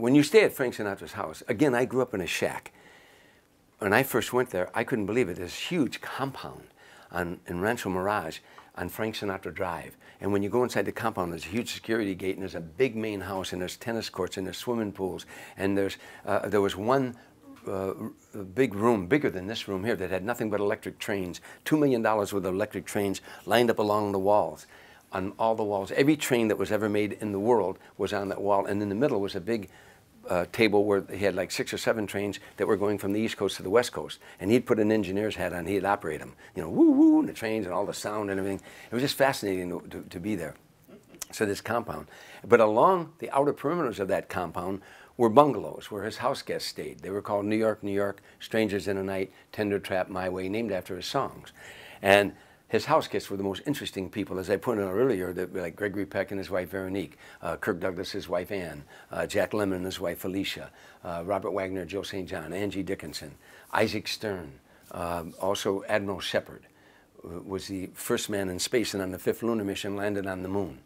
when you stay at Frank Sinatra's house, again, I grew up in a shack. When I first went there, I couldn't believe it. This huge compound on, in Rancho Mirage on Frank Sinatra Drive. And when you go inside the compound, there's a huge security gate, and there's a big main house, and there's tennis courts, and there's swimming pools, and there's uh, there was one uh, big room, bigger than this room here, that had nothing but electric trains. Two million dollars worth of electric trains lined up along the walls, on all the walls. Every train that was ever made in the world was on that wall, and in the middle was a big uh, table where he had like six or seven trains that were going from the East Coast to the West Coast. And he'd put an engineer's hat on, he'd operate them. You know, woo woo, and the trains and all the sound and everything. It was just fascinating to, to, to be there. So this compound. But along the outer perimeters of that compound were bungalows where his house guests stayed. They were called New York, New York, Strangers in the Night, Tender Trap, My Way, named after his songs. And his house guests were the most interesting people, as I pointed out earlier, that, like Gregory Peck and his wife Veronique, uh, Kirk Douglas, his wife Anne, uh, Jack Lemmon and his wife Felicia, uh, Robert Wagner, Jill St. John, Angie Dickinson, Isaac Stern, um, also Admiral Shepard uh, was the first man in space and on the fifth lunar mission landed on the moon.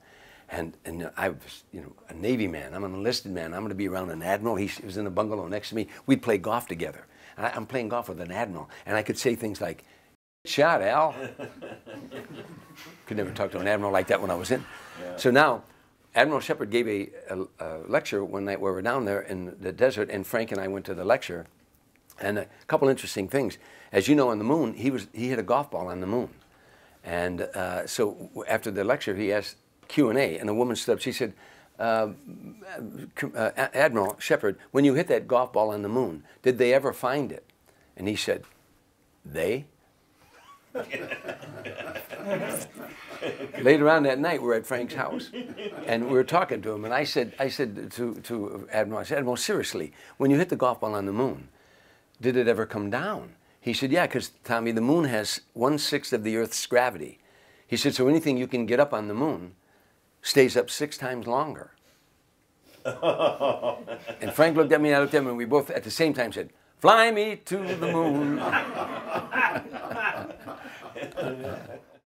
And, and I was, you know, a Navy man. I'm an enlisted man. I'm going to be around an admiral. He was in the bungalow next to me. We'd play golf together. I, I'm playing golf with an admiral, and I could say things like, shot, Al. Could never talk to an admiral like that when I was in. Yeah. So now, Admiral Shepard gave a, a, a, lecture one night where we were down there in the desert, and Frank and I went to the lecture. And a couple interesting things. As you know, on the moon, he, was, he hit a golf ball on the moon. And uh, so after the lecture, he asked Q&A, and a woman stood up. She said, uh, uh, Admiral Shepard, when you hit that golf ball on the moon, did they ever find it? And he said, they? Later on that night, we're at Frank's house, and we were talking to him. And I said, I said to, to Admiral, I said, Admiral, seriously, when you hit the golf ball on the moon, did it ever come down? He said, yeah, because, Tommy, the moon has one-sixth of the Earth's gravity. He said, so anything you can get up on the moon stays up six times longer. and Frank looked at me, and I looked at him, and we both at the same time said, fly me to the moon.